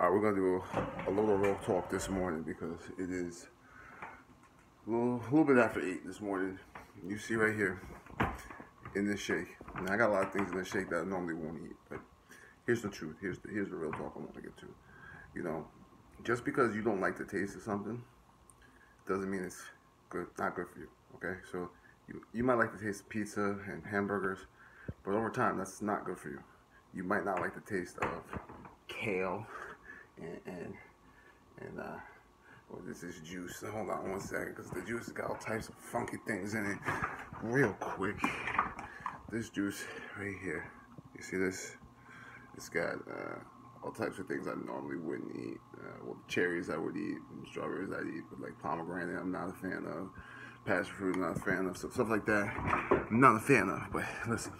All right, we're gonna do a, little real talk this morning because it is a little, a little bit after eight this morning. You see right here in this shake. Now I got a lot of things in this shake that I normally won't eat, but here's the truth. Here's the, here's the real talk I want to get to. You know, just because you don't like the taste of something doesn't mean it's good, not good for you. Okay, so you you might like the taste of pizza and hamburgers, but over time that's not good for you. You might not like the taste of kale and and, uh, this is juice. Hold on one second, because the juice has got all types of funky things in it. Real quick, this juice right here. You see this? It's got uh, all types of things I normally wouldn't eat. Uh, well, cherries I would eat, strawberries I'd eat, but like pomegranate, I'm not a fan of. Passion fruit, I'm not a fan of. So, stuff like that, I'm not a fan of. But listen,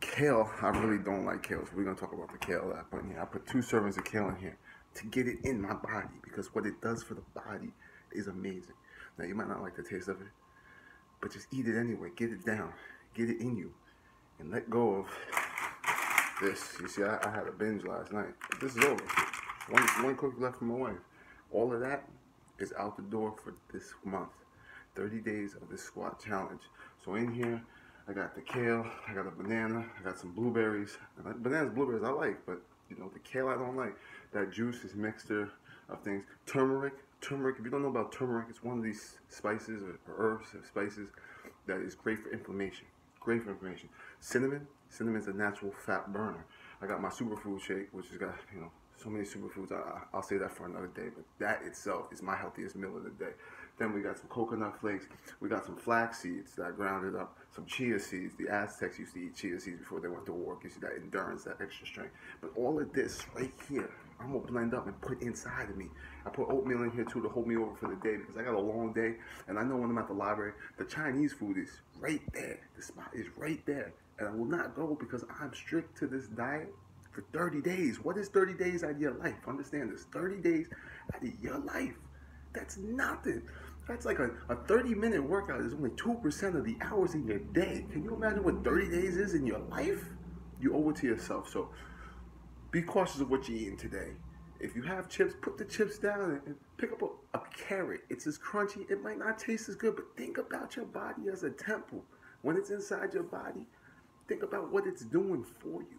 kale, I really don't like kale. So we're gonna talk about the kale that I put in here. I put two servings of kale in here to get it in my body because what it does for the body is amazing. Now you might not like the taste of it, but just eat it anyway. Get it down, get it in you, and let go of this. You see, I, I had a binge last night. This is over. One one cookie left from my wife. All of that is out the door for this month. 30 days of this squat challenge. So in here, I got the kale, I got a banana, I got some blueberries. Bananas, blueberries I like, but you know, the kale I don't like. That juice is mixture of things. Turmeric, turmeric, if you don't know about turmeric, it's one of these spices or herbs or spices that is great for inflammation. Great for inflammation. Cinnamon, cinnamon is a natural fat burner. I got my superfood shake, which has got, you know, so many superfoods. I, I'll say that for another day, but that itself is my healthiest meal of the day. Then we got some coconut flakes. We got some flax seeds that I grounded up. Some chia seeds. The Aztecs used to eat chia seeds before they went to war. Gives You that endurance, that extra strength. But all of this right here, I'm gonna blend up and put inside of me. I put oatmeal in here too to hold me over for the day because I got a long day. And I know when I'm at the library, the Chinese food is right there. The spot is right there. And I will not go because I'm strict to this diet for 30 days. What is 30 days out of your life? Understand this 30 days out of your life. That's nothing. That's like a, a 30 minute workout is only 2% of the hours in your day. Can you imagine what 30 days is in your life? You owe it to yourself. So be cautious of what you're eating today. If you have chips, put the chips down and pick up a, a carrot. It's as crunchy. It might not taste as good, but think about your body as a temple. When it's inside your body, think about what it's doing for you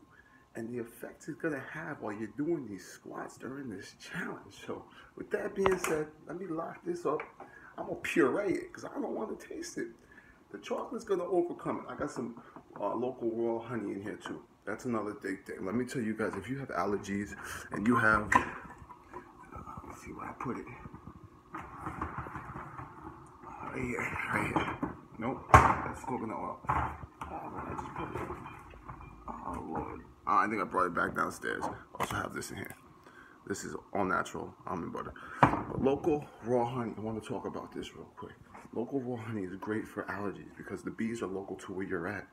and the effects it's gonna have while you're doing these squats during this challenge. So with that being said, let me lock this up. I'm gonna puree it because I don't want to taste it. The chocolate's gonna overcome it. I got some uh, local raw honey in here too. That's another big thing. Let me tell you guys, if you have allergies and you have, uh, let's see where I put it. Right here, right here. Nope, that's coconut oil. Oh. Uh, I think I brought it back downstairs. I also have this in here. This is all natural almond butter. But local raw honey, I want to talk about this real quick. Local raw honey is great for allergies because the bees are local to where you're at.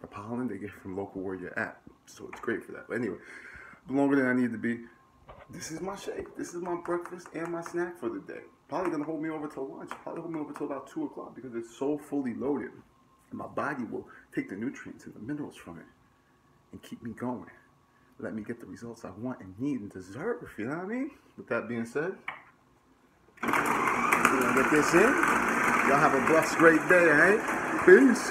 The pollen they get from local where you're at. So it's great for that. But anyway, longer than I need to be. This is my shake. This is my breakfast and my snack for the day. Probably gonna hold me over till lunch. Probably hold me over till about two o'clock because it's so fully loaded. My body will take the nutrients and the minerals from it and keep me going. Let me get the results I want and need and deserve, you know what I mean? With that being said, we're gonna get this in. Y'all have a blessed, great day, alright? Peace.